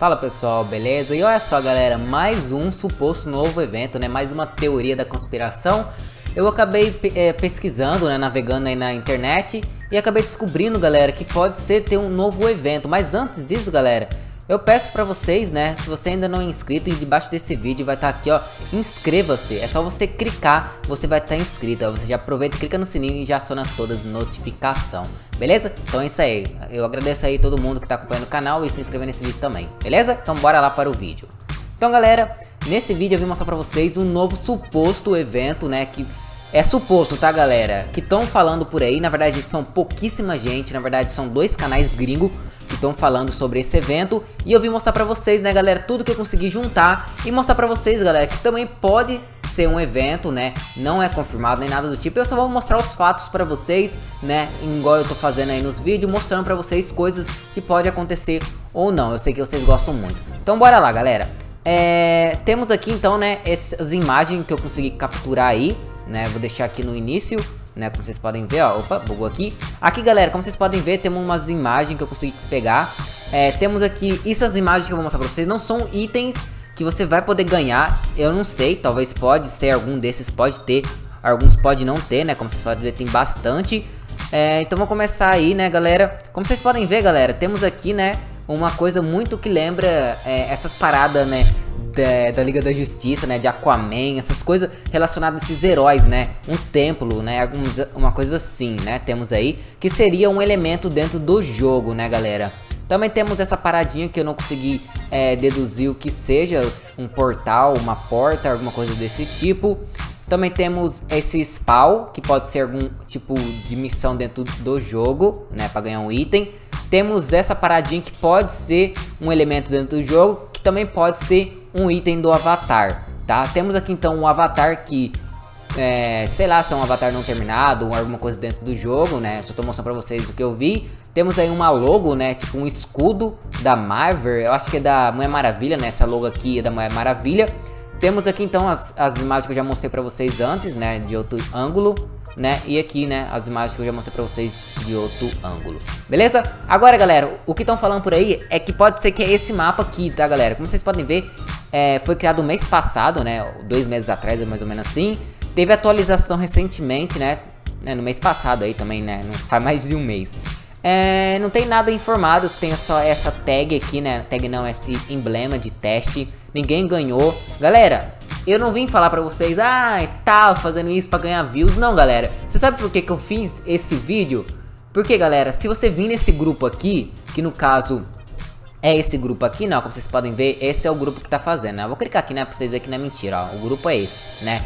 Fala pessoal, beleza? E olha só galera, mais um suposto novo evento, né? Mais uma teoria da conspiração. Eu acabei é, pesquisando, né? Navegando aí na internet e acabei descobrindo, galera, que pode ser ter um novo evento. Mas antes disso, galera, eu peço pra vocês, né, se você ainda não é inscrito, e debaixo desse vídeo vai estar tá aqui, ó, inscreva-se. É só você clicar, você vai estar tá inscrito. Você já aproveita, clica no sininho e já aciona todas as notificações, beleza? Então é isso aí. Eu agradeço aí todo mundo que tá acompanhando o canal e se inscrever nesse vídeo também, beleza? Então bora lá para o vídeo. Então galera, nesse vídeo eu vim mostrar pra vocês um novo suposto evento, né, que é suposto, tá galera? Que estão falando por aí, na verdade são pouquíssima gente, na verdade são dois canais gringo que estão falando sobre esse evento E eu vim mostrar pra vocês, né galera, tudo que eu consegui juntar E mostrar pra vocês, galera, que também pode ser um evento, né? Não é confirmado nem nada do tipo Eu só vou mostrar os fatos pra vocês, né? Igual eu tô fazendo aí nos vídeos, mostrando pra vocês coisas que pode acontecer ou não Eu sei que vocês gostam muito Então bora lá, galera é, temos aqui então, né, essas imagens que eu consegui capturar aí né? Vou deixar aqui no início, né? Como vocês podem ver, ó. Opa, bugou aqui. Aqui, galera, como vocês podem ver, temos umas imagens que eu consegui pegar. É, temos aqui, essas imagens que eu vou mostrar pra vocês não são itens que você vai poder ganhar. Eu não sei, talvez pode ser algum desses, pode ter. Alguns pode não ter, né? Como vocês podem ver, tem bastante. É, então vamos começar aí, né, galera? Como vocês podem ver, galera, temos aqui, né, uma coisa muito que lembra é, essas paradas, né, da, da, Liga da Justiça, né? De Aquaman, essas coisas relacionadas a esses heróis, né? Um templo, né? Alguns, uma coisa assim, né? Temos aí, que seria um elemento dentro do jogo, né, galera? Também temos essa paradinha que eu não consegui é, deduzir o que seja um portal, uma porta, alguma coisa desse tipo. Também temos esse spawn, que pode ser algum tipo de missão dentro do jogo, né, para ganhar um item. Temos essa paradinha que pode ser um elemento dentro do jogo, que também pode ser um item do avatar, tá? Temos aqui então um avatar que, é, sei lá, se é um avatar não terminado ou alguma coisa dentro do jogo, né? Só tô mostrando pra vocês o que eu vi. Temos aí uma logo, né? Tipo um escudo da Marvel, eu acho que é da Mulher Maravilha, né? Essa logo aqui é da Mulher Maravilha. Temos aqui então as, as imagens que eu já mostrei pra vocês antes, né? De outro ângulo né? E aqui, né, as imagens que eu já mostrei pra vocês de outro ângulo. Beleza? Agora, galera, o que estão falando por aí é que pode ser que é esse mapa aqui, tá, galera? Como vocês podem ver, é, foi criado mês passado, né? Dois meses atrás, mais ou menos assim. Teve atualização recentemente, né? né no mês passado aí também, né? Não faz mais de um mês. É, não tem nada informado, tem só essa tag aqui, né? Tag não, esse emblema de teste. Ninguém ganhou. Galera, eu não vim falar pra vocês, ah, tá fazendo isso pra ganhar views. Não, galera. Você sabe por que, que eu fiz esse vídeo? Porque, galera, se você vir nesse grupo aqui, que no caso é esse grupo aqui, não, como vocês podem ver, esse é o grupo que tá fazendo, né? Eu vou clicar aqui, né, pra vocês verem que não é mentira, ó. O grupo é esse, né?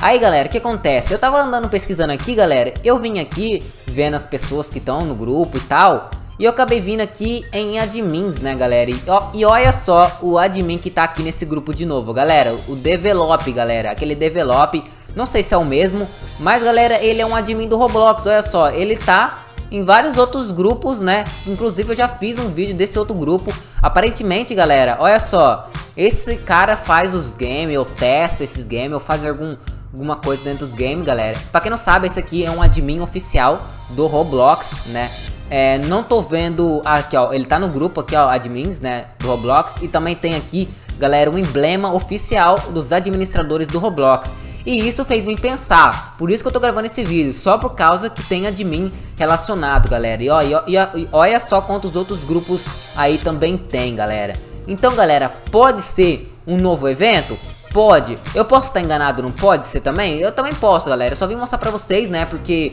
Aí, galera, o que acontece? Eu tava andando pesquisando aqui, galera, eu vim aqui vendo as pessoas que estão no grupo e tal, e eu acabei vindo aqui em admins, né, galera? E, ó, e olha só o admin que tá aqui nesse grupo de novo, galera. O develop, galera. Aquele develop, não sei se é o mesmo, mas, galera, ele é um admin do Roblox, olha só. Ele tá em vários outros grupos, né? Inclusive eu já fiz um vídeo desse outro grupo. Aparentemente, galera, olha só. Esse cara faz os games, eu testo esses games, eu faço algum, alguma coisa dentro dos games, galera. Pra quem não sabe, esse aqui é um admin oficial do Roblox, né? É, não tô vendo aqui, ó, ele tá no grupo aqui, ó, admins, né, do Roblox e também tem aqui, galera, o um emblema oficial dos administradores do Roblox. E isso fez me pensar, por isso que eu tô gravando esse vídeo, só por causa que tem admin relacionado, galera. E, ó, e, e, e olha só quantos outros grupos aí também tem, galera. Então, galera, pode ser um novo evento? Pode. Eu posso estar enganado, não pode ser também? Eu também posso, galera. Eu só vim mostrar pra vocês, né? Porque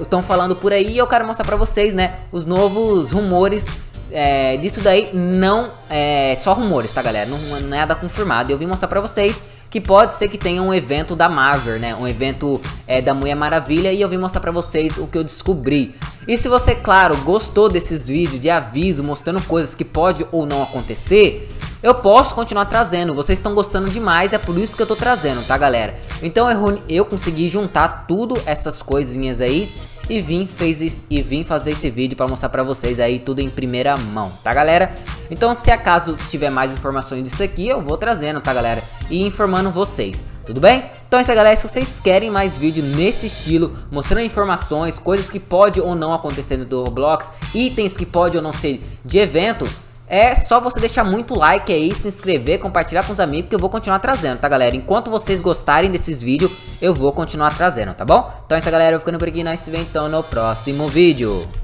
estão é, falando por aí e eu quero mostrar pra vocês, né? Os novos rumores é, disso daí não é só rumores, tá, galera? Não, não é nada confirmado. Eu vim mostrar pra vocês que pode ser que tenha um evento da Marvel, né? Um evento é, da Mulher Maravilha e eu vim mostrar pra vocês o que eu descobri. E se você, claro, gostou desses vídeos de aviso mostrando coisas que pode ou não acontecer, eu posso continuar trazendo. Vocês estão gostando demais, é por isso que eu tô trazendo, tá galera? Então eu, eu consegui juntar tudo essas coisinhas aí e vim, fez, e vim fazer esse vídeo para mostrar para vocês aí tudo em primeira mão, tá galera? Então se acaso tiver mais informações disso aqui, eu vou trazendo, tá galera? E informando vocês. Tudo bem? Então é isso aí galera, se vocês querem mais vídeo nesse estilo, mostrando informações, coisas que pode ou não acontecer no Roblox, itens que pode ou não ser de evento, é só você deixar muito like aí, se inscrever, compartilhar com os amigos que eu vou continuar trazendo, tá galera? Enquanto vocês gostarem desses vídeos, eu vou continuar trazendo, tá bom? Então é isso galera, eu ficando por aqui, nós se vemos então no próximo vídeo.